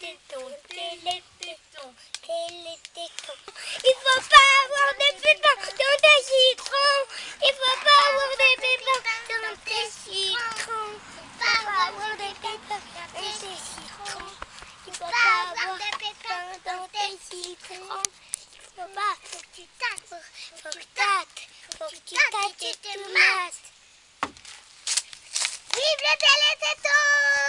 téton, télététon, télététon. Il faut pas avoir des pépins dans tes citrons. Il faut pas avoir des pépins dans tes citrons. Il faut pas avoir des pépins dans tes citrons. Il faut pas avoir des pépins dans tes citrons. Il faut pas, faut que tu faut que tu tâtes, faut que tu te mates. Vive le télététon